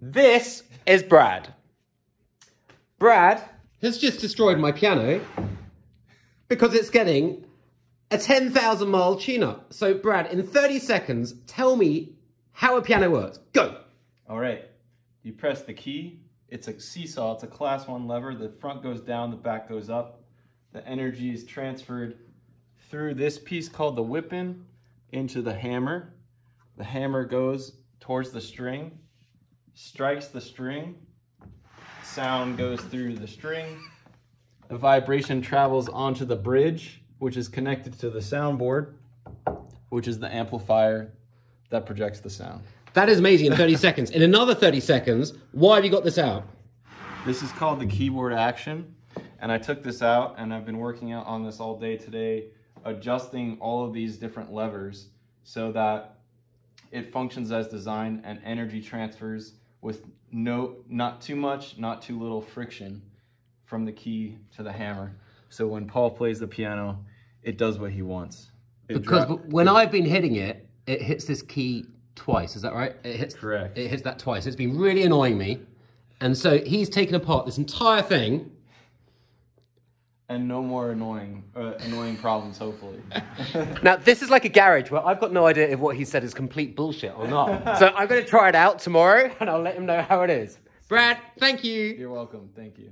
This is Brad. Brad has just destroyed my piano because it's getting a 10,000 mile tune up. So, Brad, in 30 seconds, tell me how a piano works. Go. All right. You press the key. It's a seesaw. It's a class one lever. The front goes down, the back goes up. The energy is transferred through this piece called the wippen into the hammer. The hammer goes towards the string, strikes the string, sound goes through the string, the vibration travels onto the bridge, which is connected to the soundboard, which is the amplifier that projects the sound. That is amazing in 30 seconds. In another 30 seconds, why have you got this out? This is called the keyboard action. And I took this out and I've been working out on this all day today, adjusting all of these different levers so that it functions as designed and energy transfers with no, not too much, not too little friction from the key to the hammer. So when Paul plays the piano, it does what he wants. It because when I've been hitting it, it hits this key twice. Is that right? It hits. Correct. It hits that twice. It's been really annoying me, and so he's taken apart this entire thing. And no more annoying, uh, annoying problems, hopefully. now this is like a garage where I've got no idea if what he said is complete bullshit or not. so I'm going to try it out tomorrow, and I'll let him know how it is. Brad, thank you. You're welcome. Thank you.